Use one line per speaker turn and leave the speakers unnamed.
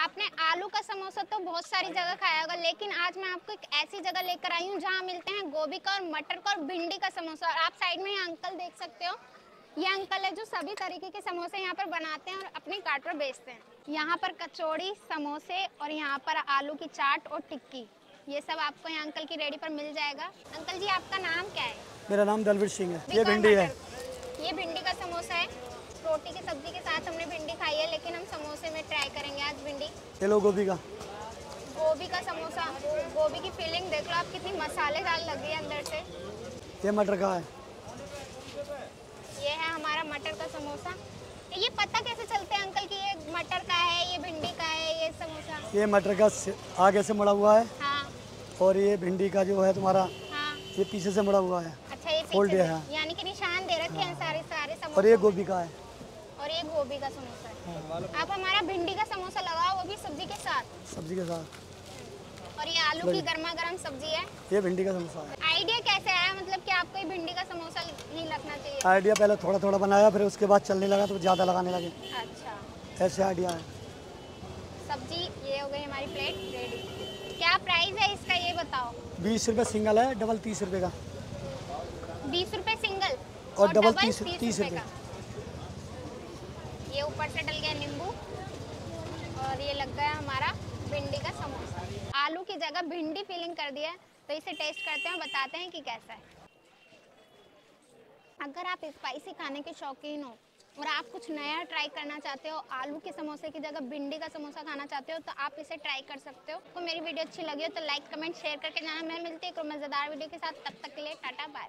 आपने आलू का समोसा तो बहुत सारी जगह खाया होगा लेकिन आज मैं आपको एक ऐसी जगह लेकर आई हूँ जहाँ मिलते हैं गोभी का और मटर का और भिंडी का समोसा। और आप साइड में ये अंकल देख सकते हो। ये अंकल है जो सभी तरीके के समोसे यहाँ पर बनाते हैं और अपने कार्ट पर बेचते हैं। यहाँ पर कचौड़ी समोसे और यहाँ पर आलू की चाट और टिक्की। ये सब आपको यहाँ अंकल की रेडी पर मिल जाएगा। अंकल जी आपका नाम क्या है?
मेरा नाम दलवीर सिंह है। ये भिंडी है।
ये भिंडी का समोसा है। रोटी की सब्ज़ी के साथ हमने भिंडी खाई है लेकिन हम समोसे में ट्राई करेंगे आज भिंडी
ये लो गोभी का।
गोभी का समोसा। गोभी की फीलिंग देख लो आप कितनी मसालेदार लगी है अंदर से।
ये मटर का है।
ये है हमारा मटर का समोसा। ये पता कैसे चलते हैं अंकल कि ये मटर का है ये भिंडी का है ये समोसा?
ये मटर का आगे से मुड़ा हुआ है।
हाँ।
और ये भिंडी का जो है तुम्हारा
हाँ।
ये पीछे से मुड़ा हुआ है।
अच्छा ये पीछे
है, हाँ।
यानी कि निशान दे रखे हैं सारे सारे
और ये गोभी का है।
और ये गोभी का समोसा है। आप हमारा भिंडी का समोसा लगाओ वो भी सब्ज़ी के साथ।
सब्ज़ी के साथ।
और ये आलू की गर्मा गर्म सब्ज़ी है।
ये भिंडी का समोसा है।
आइडिया कैसे आया मतलब कि आपको ये भिंडी का समोसा ही रखना चाहिए।
आइडिया पहले थोड़ा थोड़ा बनाया फिर उसके बाद चलने लगा तो ज़्यादा लगाने लगे।
अच्छा।
ऐसे आइडिया है।
सब्ज़ी ये हो गई हमारी प्लेट रेडी क्या प्राइस है इसका ये बताओ।
बीस रुपये सिंगल है डबल तीस रुपये का।
बीस रुपए सिंगल
और डबल तीस- तीस
रुपए। का। ये ऊपर से डल गया नींबू और ये लग गया हमारा भिंडी का समोसा। आलू की जगह भिंडी फीलिंग कर दिया है, तो इसे टेस्ट करते हैं बताते हैं कि कैसा है। अगर आप स्पाइसी खाने के शौकीन हो और आप कुछ नया ट्राई करना चाहते हो आलू के समोसे की जगह भिंडी का समोसा खाना चाहते हो तो आप इसे ट्राई कर सकते हो। तो मेरी वीडियो अच्छी लगी हो तो लाइक कमेंट शेयर करके जाना। मैं मिलती है एक मज़ेदार वीडियो के साथ। तब तक के लिए टाटा बाय